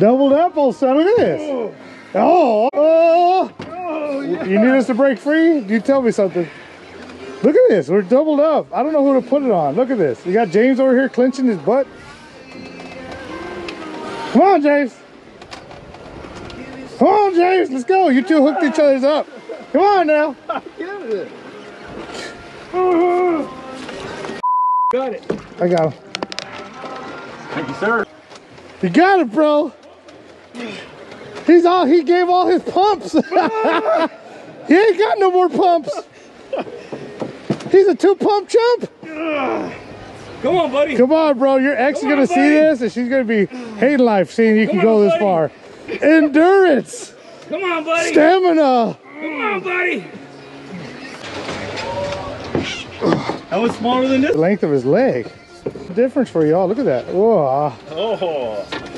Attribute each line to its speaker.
Speaker 1: Doubled up, old son. Look at this. Oh. Oh, oh, oh. You need us to break free? You tell me something. Look at this. We're doubled up. I don't know who to put it on. Look at this. You got James over here clenching his butt. Come on, James. Come on, James. Let's go. You two hooked each other's up. Come on now.
Speaker 2: Got it.
Speaker 1: I got him.
Speaker 2: Thank you, sir.
Speaker 1: You got it, bro. He's all he gave all his pumps. he ain't got no more pumps. He's a two pump chump.
Speaker 2: Come on, buddy.
Speaker 1: Come on, bro. Your ex is gonna
Speaker 2: on,
Speaker 1: see
Speaker 2: buddy.
Speaker 1: this and she's gonna be hating life seeing you
Speaker 2: Come
Speaker 1: can go this
Speaker 2: buddy.
Speaker 1: far. Endurance,
Speaker 2: Come on, buddy.
Speaker 1: stamina.
Speaker 2: Come on, buddy. That was smaller than this.
Speaker 1: The length of his leg. Difference for y'all. Look at that. Whoa.
Speaker 2: Oh.